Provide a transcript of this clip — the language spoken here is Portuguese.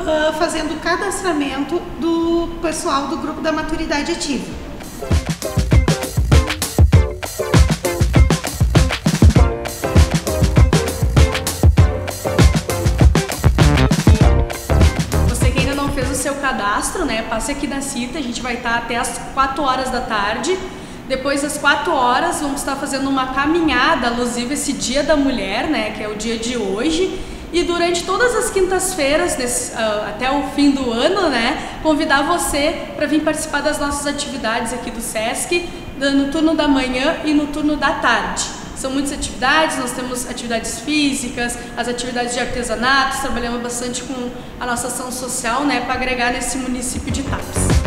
uh, fazendo o cadastramento do pessoal do grupo da maturidade ativa. Você que ainda não fez o seu cadastro, né, passe aqui na cita, a gente vai estar até as 4 horas da tarde. Depois das 4 horas, vamos estar fazendo uma caminhada alusiva esse Dia da Mulher, né, que é o dia de hoje e durante todas as quintas-feiras, uh, até o fim do ano, né, convidar você para vir participar das nossas atividades aqui do SESC, no turno da manhã e no turno da tarde. São muitas atividades, nós temos atividades físicas, as atividades de artesanato, trabalhamos bastante com a nossa ação social né, para agregar nesse município de Tapes.